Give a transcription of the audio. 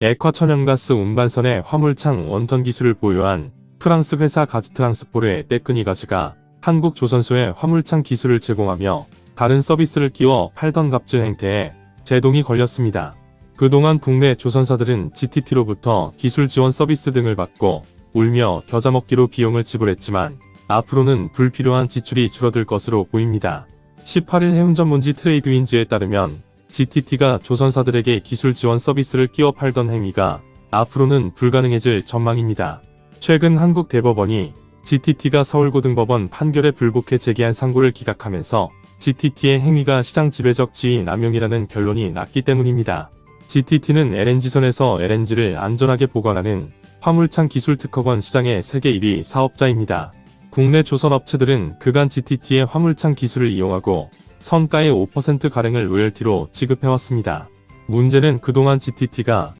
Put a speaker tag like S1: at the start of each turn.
S1: 액화천연가스 운반선의 화물창 원전 기술을 보유한 프랑스 회사 가즈트랑스포르의 떼끈이 가스가 한국 조선소에 화물창 기술을 제공하며 다른 서비스를 끼워 팔던 갑질 행태에 제동이 걸렸습니다. 그동안 국내 조선사들은 GTT로부터 기술 지원 서비스 등을 받고 울며 겨자 먹기로 비용을 지불했지만 앞으로는 불필요한 지출이 줄어들 것으로 보입니다. 18일 해운전문지 트레이드윈즈에 따르면 GTT가 조선사들에게 기술 지원 서비스를 끼워 팔던 행위가 앞으로는 불가능해질 전망입니다. 최근 한국 대법원이 GTT가 서울고등법원 판결에 불복해 제기한 상고를 기각하면서 GTT의 행위가 시장 지배적 지위 남용이라는 결론이 났기 때문입니다. GTT는 LNG선에서 LNG를 안전하게 보관하는 화물창 기술 특허권 시장의 세계 1위 사업자입니다. 국내 조선업체들은 그간 GTT의 화물창 기술을 이용하고 선가의 5%가량을 로열티로 지급해왔습니다. 문제는 그동안 GTT가